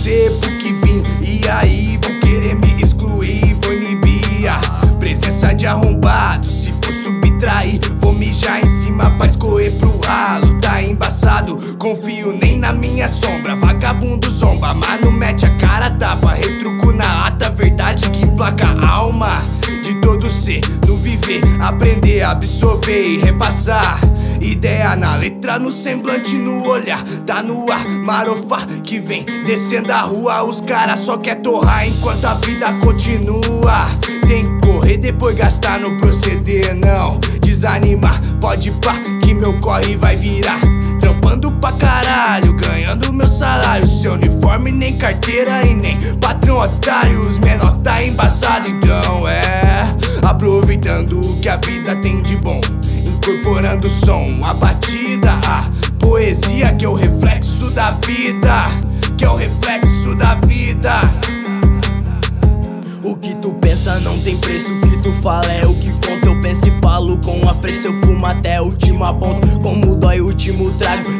sebo que vim. E aí vão querer me excluir, vou inibir a presença de arrombado. Se for subtrair, vou mijar em cima pra escorrer pro ralo. Tá embaçado, confio nem na minha sombra. Vagabundo zomba, mano, mete a cara, tapa. Retruco na lata, verdade que emplaca a alma de todo ser. Aprender, absorver e repassar. Ideia na letra, no semblante, no olhar. Tá no ar, marofá que vem descendo a rua. Os caras só quer torrar enquanto a vida continua. Tem que correr, depois gastar no proceder Não. Desanimar, pode pá que meu corre vai virar. Trampando pra caralho, ganhando meu salário. Seu uniforme nem carteira e nem patrão otário. Os menor tá embaçado, então é Aproveitando o que a vida tem de bom Incorporando o som, a batida, a poesia que é o reflexo da vida, que é o reflexo da vida. O que tu pensa não tem preço, o que tu fala é o que conta. Eu penso e falo com apreço, eu fumo até a última ponta. Como dói o último trago,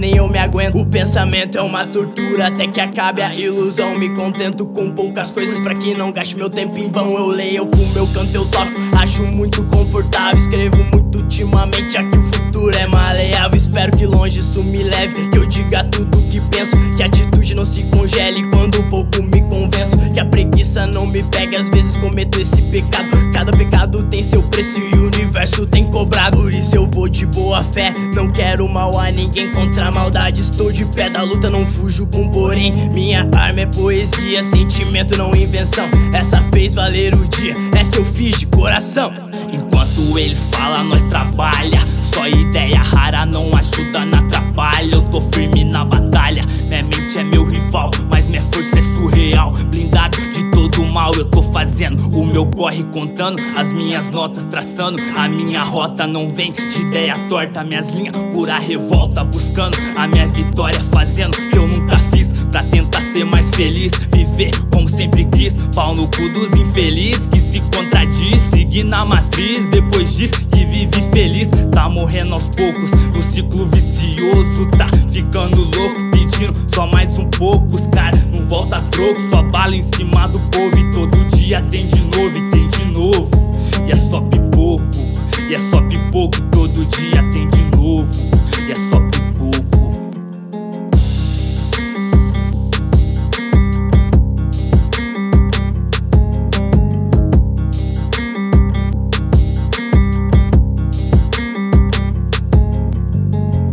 nem eu me aguento. O pensamento é uma tortura até que acabe a ilusão. Me contento com poucas coisas pra que não gaste meu tempo em vão. Eu leio, eu fumo, eu canto, eu toco. Acho muito confortável, escrevo muito ultimamente. Aqui o futuro é maleável. Espero que longe isso me leve, que eu diga tudo me pega, às vezes cometo esse pecado. Cada pecado tem seu preço e o universo tem cobrado. Por isso eu vou de boa fé, não quero mal a ninguém Contra a maldade. Estou de pé da luta, não fujo com porém. Minha arma é poesia, sentimento não invenção. Essa fez valer o dia, essa eu fiz de coração. Enquanto eles falam, nós trabalha. Só ideia rara não ajuda na trabalho Eu tô firme na batalha, minha mente é meu rival Mas minha força é mal eu tô fazendo. O meu corre contando, as minhas notas traçando. A minha rota não vem de ideia torta Minhas linhas pura revolta Buscando. A minha vitória fazendo que eu nunca fiz Pra tentar ser mais feliz, viver como sempre quis Pau no cu dos infelizes que se contradiz Seguir na matriz, depois diz que vive feliz Tá morrendo aos poucos, no ciclo vicioso Tá ficando louco, pedindo só mais um pouco. Os caras não volta troco, só bala em cima e todo dia tem de novo e tem de novo. E é só pipoco, e é só pipoco, todo dia tem de novo. E é só pipoco.